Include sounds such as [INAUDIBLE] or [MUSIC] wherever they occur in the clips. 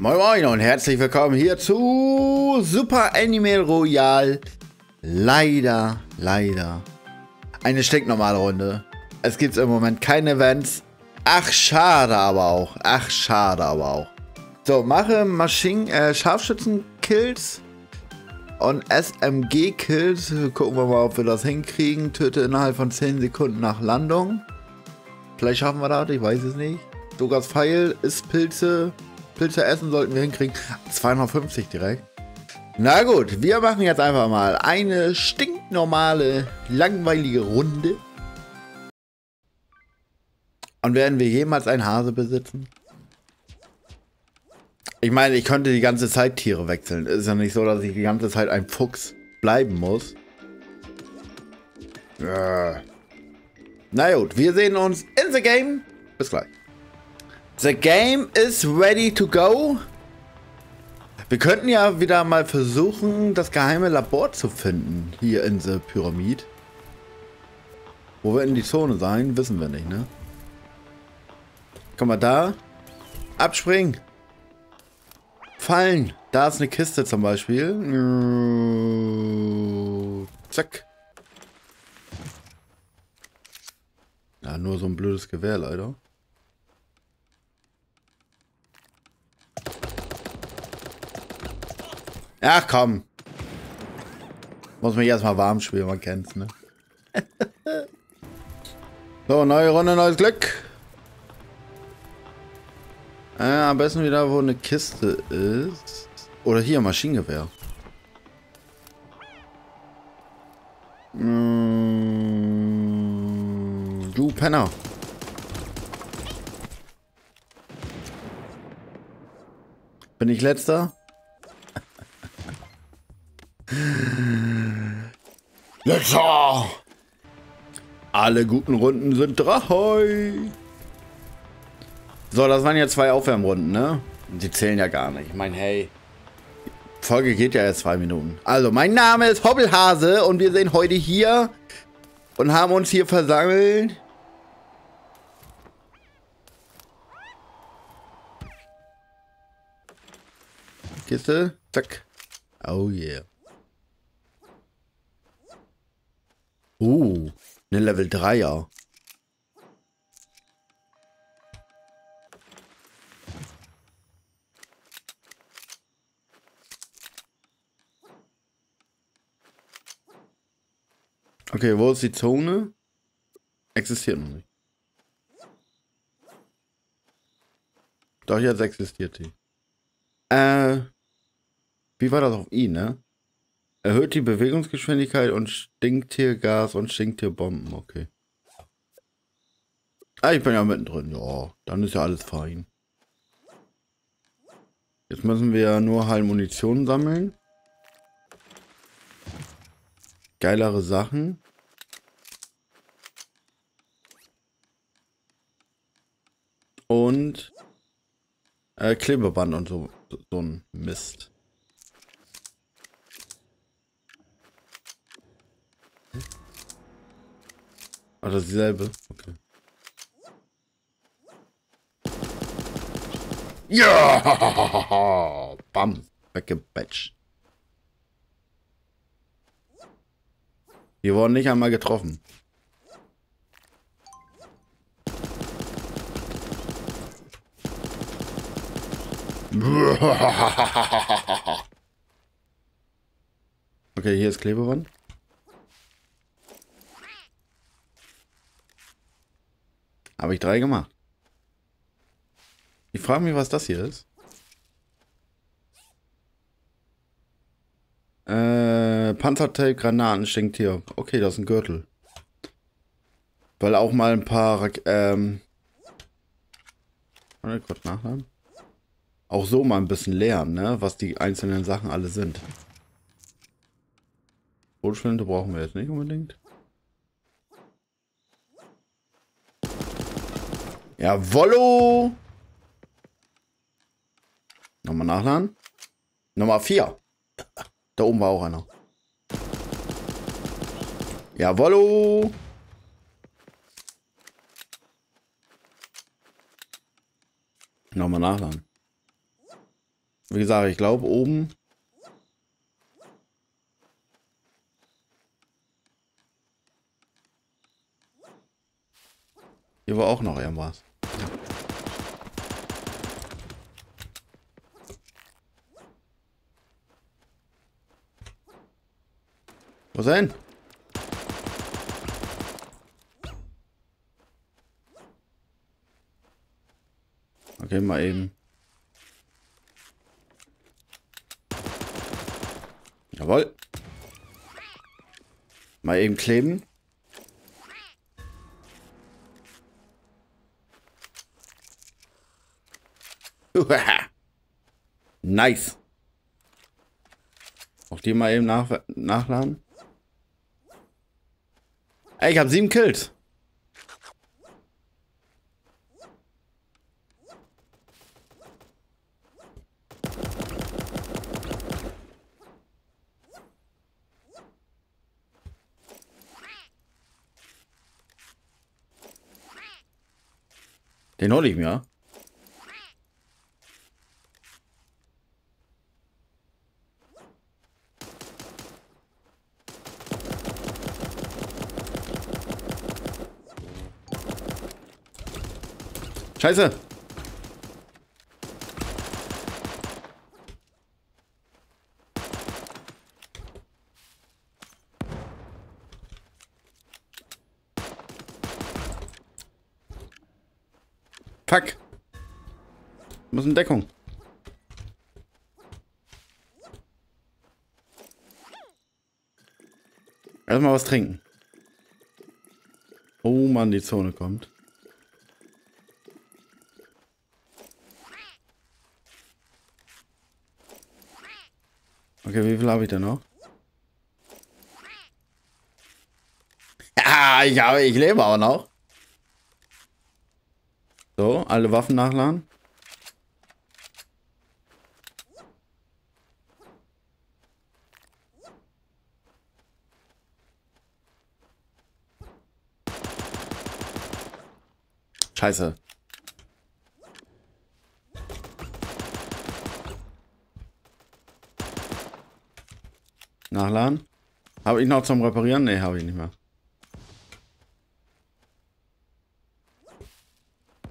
Moin Moin und herzlich willkommen hier zu Super Anime Royal. Leider, leider eine stinknormale Runde. Es gibt im Moment keine Events. Ach, schade aber auch. Ach, schade aber auch. So, mache Maschinen, äh, Scharfschützen-Kills und SMG-Kills. Gucken wir mal, ob wir das hinkriegen. Töte innerhalb von 10 Sekunden nach Landung. Vielleicht schaffen wir das, ich weiß es nicht. Dogas Pfeil ist Pilze. Pilze essen sollten wir hinkriegen. 250 direkt. Na gut, wir machen jetzt einfach mal eine stinknormale, langweilige Runde. Und werden wir jemals einen Hase besitzen? Ich meine, ich könnte die ganze Zeit Tiere wechseln. Es ist ja nicht so, dass ich die ganze Zeit ein Fuchs bleiben muss. Ja. Na gut, wir sehen uns in the game. Bis gleich. The game is ready to go. Wir könnten ja wieder mal versuchen, das geheime Labor zu finden. Hier in the Pyramid. Wo wir in die Zone sein, wissen wir nicht, ne? Komm mal da. Abspringen. Fallen. Da ist eine Kiste zum Beispiel. Zack. Ja, nur so ein blödes Gewehr leider. Ach komm. Muss mich erstmal warm spielen, man kennt's, ne? [LAUGHS] so, neue Runde, neues Glück. Äh, am besten wieder, wo eine Kiste ist. Oder hier, Maschinengewehr. Mm, du Penner. Bin ich letzter? Letzter! Alle guten Runden sind drei. So, das waren ja zwei Aufwärmrunden, ne? Die zählen ja gar nicht. Ich meine, hey. Folge geht ja jetzt zwei Minuten. Also, mein Name ist Hobbelhase und wir sind heute hier und haben uns hier versammelt. Kiste, zack. Oh yeah. Uh, eine Level 3er. Okay, wo ist die Zone? Existiert noch nicht. Doch, jetzt existiert die. Äh, wie war das auf I, ne? Erhöht die Bewegungsgeschwindigkeit und Stinktiergas und Stinktierbomben. Okay. Ah, ich bin ja mittendrin. Ja, dann ist ja alles fein. Jetzt müssen wir nur halt Munition sammeln. Geilere Sachen. Und äh, Klebeband und so, so ein Mist. Ah, das ist dieselbe? Okay. Ja! [LAUGHS] Bam! Weggebatcht. Wir wurden nicht einmal getroffen. [LAUGHS] Okay, hier ist Klebeband. Habe ich drei gemacht. Ich frage mich, was das hier ist. Äh, Panzertape, Granaten, Stinktier. Okay, das ist ein Gürtel. Weil auch mal ein paar, ähm... Warte, kurz nachladen. Auch so mal ein bisschen lernen, ne? Was die einzelnen Sachen alle sind. Rotflinte brauchen wir jetzt nicht unbedingt. Jawollo! Nochmal nachladen. Nummer 4. Da oben war auch einer. Jawollo! Nochmal nachladen. Wie gesagt, ich glaube oben. Hier war auch noch irgendwas. Wo denn? Okay, mal eben. Jawohl. Mal eben kleben. [LAUGHS] nice. Auch die mal eben nach nachladen. Ey, ich habe sieben Kills. Den hole ich mir. Scheiße. Fuck. Muss in Deckung. Erstmal was trinken. Oh Mann, die Zone kommt. Okay, wie viel habe ich denn noch? Ja, ich, habe, ich lebe aber noch. So, alle Waffen nachladen. Scheiße. Nachladen. Habe ich noch zum Reparieren? Ne, habe ich nicht mehr.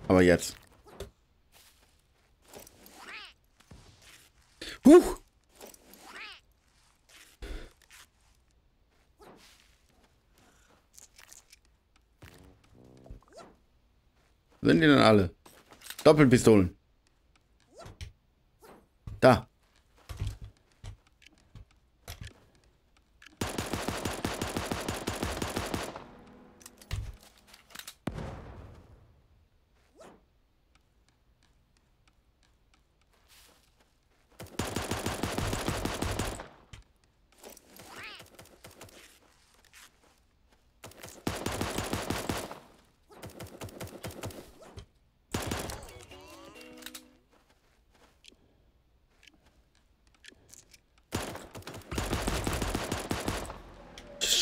Aber jetzt. Huch! Sind die denn alle? Doppelpistolen. Da.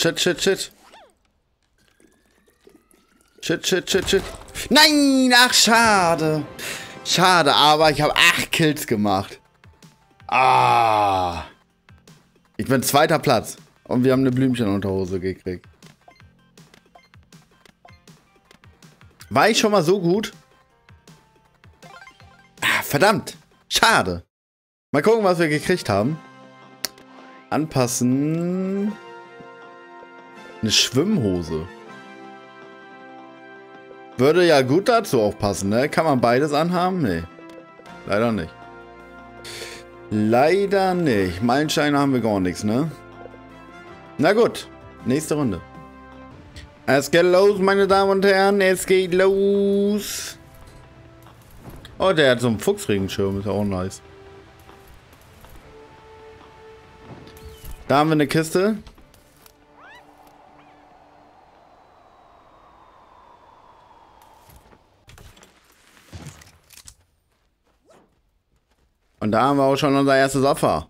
Shit, shit, shit. Shit, shit, shit, shit. Nein, ach, schade. Schade, aber ich habe acht Kills gemacht. Ah. Ich bin zweiter Platz. Und wir haben eine Blümchenunterhose gekriegt. War ich schon mal so gut? Ah, verdammt. Schade. Mal gucken, was wir gekriegt haben. Anpassen. Eine Schwimmhose. Würde ja gut dazu auch passen, ne? Kann man beides anhaben? Nee. Leider nicht. Leider nicht. Meilensteine haben wir gar nichts, ne? Na gut. Nächste Runde. Es geht los, meine Damen und Herren. Es geht los. Oh, der hat so einen Fuchsregenschirm. Ist auch nice. Da haben wir eine Kiste. Und da haben wir auch schon unser erstes Opfer.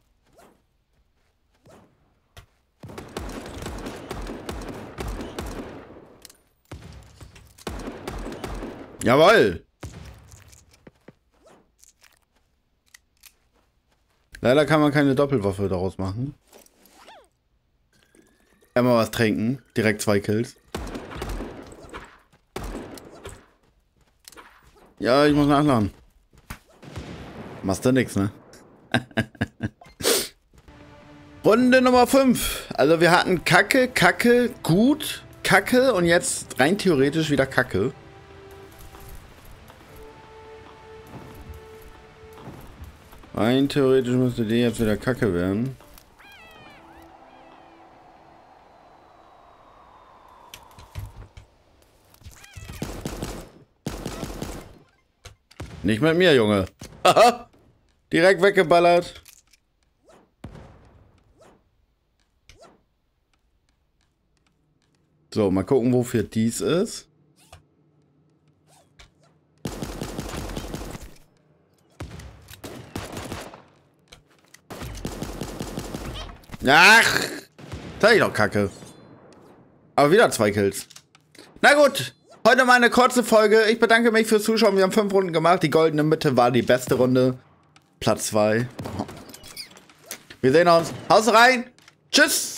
Jawoll. Leider kann man keine Doppelwaffe daraus machen. Einmal was trinken. Direkt zwei Kills. Ja, ich muss nachladen. Machst du nix, ne? Runde Nummer 5. Also wir hatten Kacke, Kacke, gut, Kacke und jetzt rein theoretisch wieder Kacke. Rein theoretisch müsste die jetzt wieder Kacke werden. Nicht mit mir, Junge. Direkt weggeballert. So, mal gucken, wofür dies ist. Ach, da ich doch kacke. Aber wieder zwei Kills. Na gut, heute mal eine kurze Folge. Ich bedanke mich fürs Zuschauen. Wir haben fünf Runden gemacht. Die goldene Mitte war die beste Runde. Platz zwei. Wir sehen uns. Haus rein. Tschüss.